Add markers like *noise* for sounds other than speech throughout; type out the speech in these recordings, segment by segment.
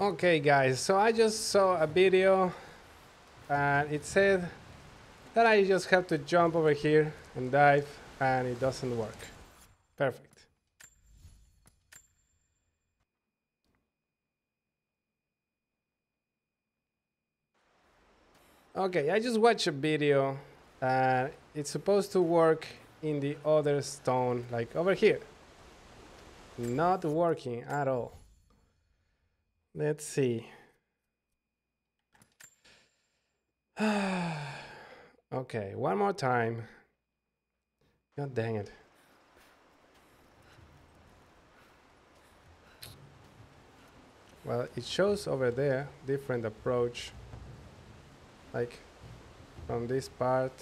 Okay guys, so I just saw a video and it said that I just have to jump over here and dive and it doesn't work. Perfect. Okay, I just watched a video and it's supposed to work in the other stone, like over here. Not working at all. Let's see. *sighs* okay, one more time. God dang it. Well, it shows over there different approach. Like from this part.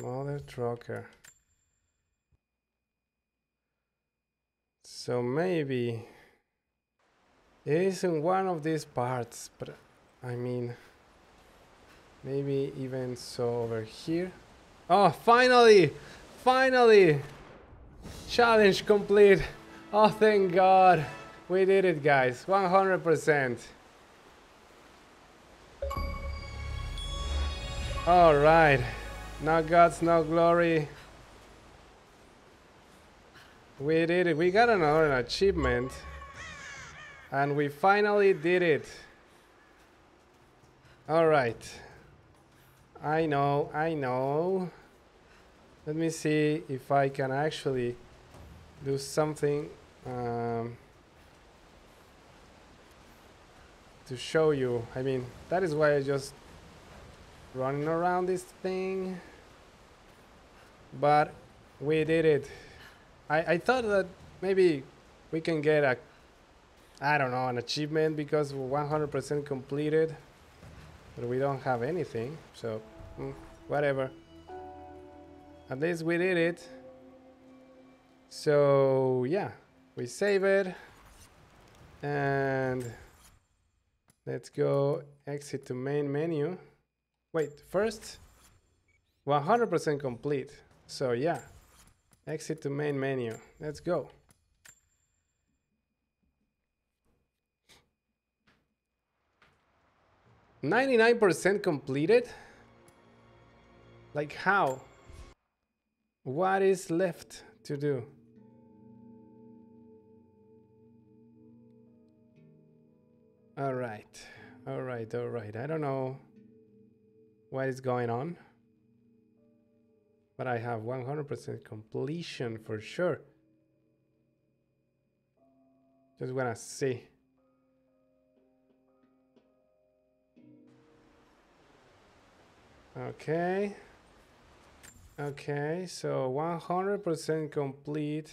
Mother trucker. So maybe it is in one of these parts, but I mean, maybe even so over here. Oh, finally! Finally! Challenge complete! Oh, thank God! We did it, guys. 100%. Alright. No gods, no glory. We did it. We got another achievement. And we finally did it. Alright. I know, I know. Let me see if I can actually do something um, to show you. I mean, that is why I just running around this thing. But we did it. I, I thought that maybe we can get a, I don't know, an achievement because 100% completed. But we don't have anything, so mm, whatever. At least we did it. So yeah, we save it. And let's go exit to main menu. Wait, first, 100% complete. So yeah, Exit to main menu. Let's go. Ninety-nine percent completed. Like how? What is left to do? All right, all right, all right. I don't know what is going on but I have 100% completion for sure. Just wanna see. Okay. Okay, so 100% complete.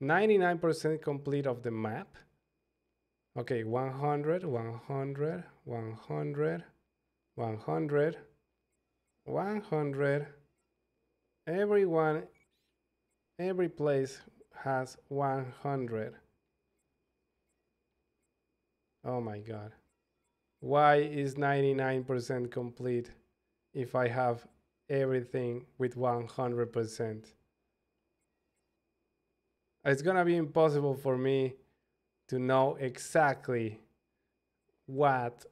99% complete of the map. Okay, 100, 100, 100, 100, 100, everyone every place has 100 oh my god why is 99% complete if I have everything with 100%? It's gonna be impossible for me to know exactly what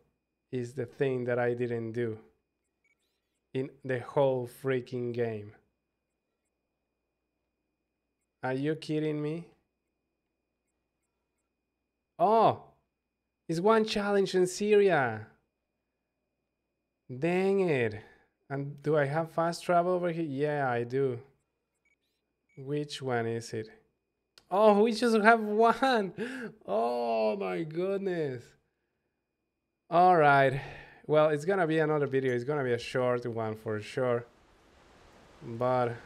is the thing that I didn't do in the whole freaking game. Are you kidding me? Oh, it's one challenge in Syria. Dang it. And do I have fast travel over here? Yeah, I do. Which one is it? Oh, we just have *laughs* one. Oh my goodness. All right. Well, it's gonna be another video. It's gonna be a short one for sure. But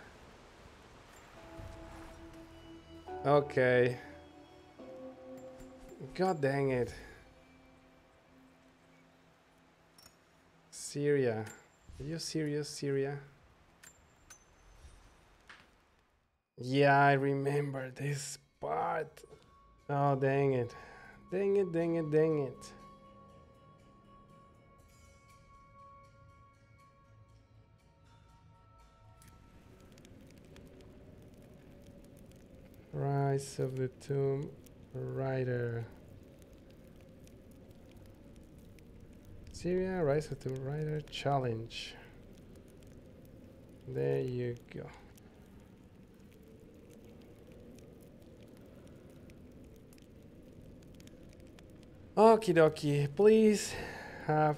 Okay. God dang it. Syria. Are you serious, Syria? Yeah, I remember this part. Oh, dang it. Dang it, dang it, dang it. Rise of the Tomb Raider. Syria Rise of the Tomb Raider Challenge. There you go. Okie dokie, please have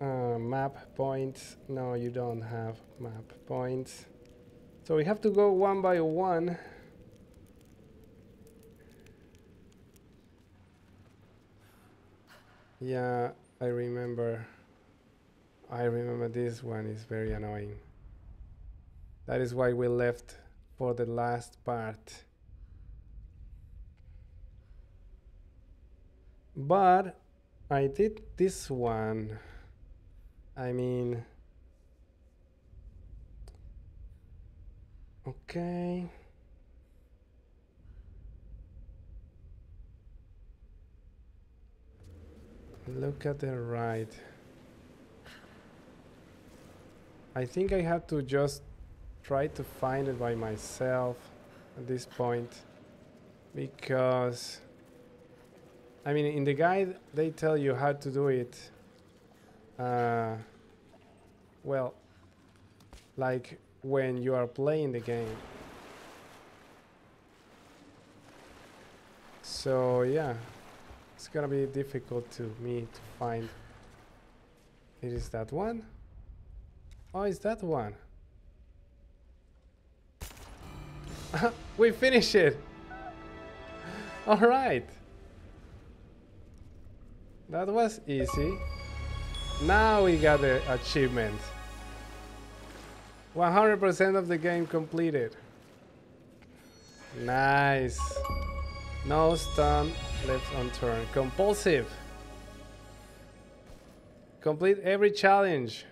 uh, map points. No, you don't have map points. So we have to go one by one. Yeah, I remember. I remember this one is very annoying. That is why we left for the last part. But I did this one. I mean, okay. Look at the right. I think I have to just try to find it by myself at this point because I mean in the guide they tell you how to do it uh, well like when you are playing the game so yeah it's gonna be difficult to me to find. It is that one. Oh is that one. *laughs* We finish it. *laughs* All right. That was easy. Now we got the achievement. 100% of the game completed. Nice. No stun left unturned. Compulsive. Complete every challenge.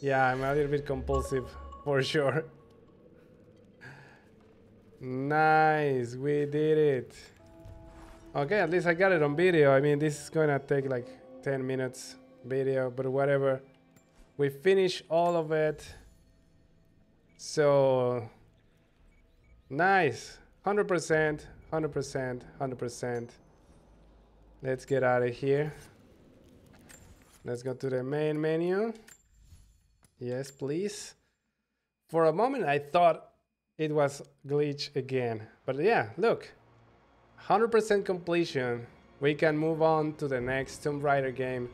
Yeah, I'm a little bit compulsive for sure. *laughs* nice, we did it. Okay, at least I got it on video. I mean, this is gonna take like 10 minutes video, but whatever. We finish all of it. So, nice. 100%. 100%, 100%. Let's get out of here. Let's go to the main menu. Yes, please. For a moment, I thought it was glitch again. But yeah, look. 100% completion. We can move on to the next Tomb Raider game.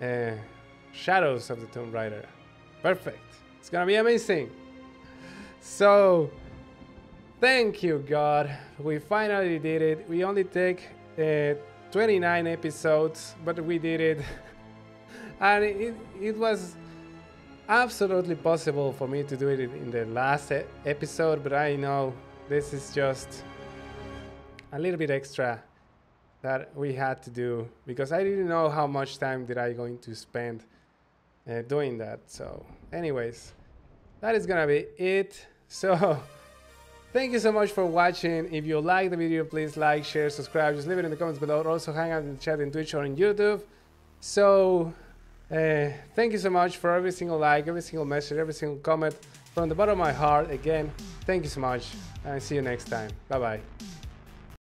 Uh, Shadows of the Tomb Raider. Perfect. It's gonna be amazing. So, Thank you, God. We finally did it. We only take uh, 29 episodes, but we did it. *laughs* and it, it was absolutely possible for me to do it in the last episode, but I know this is just a little bit extra that we had to do because I didn't know how much time did I going to spend uh, doing that. So anyways, that is gonna be it. *laughs* So Thank you so much for watching. If you like the video, please like, share, subscribe. Just leave it in the comments below. Also hang out in the chat in Twitch or on YouTube. So, uh, thank you so much for every single like, every single message, every single comment. From the bottom of my heart, again, thank you so much. And see you next time. Bye-bye.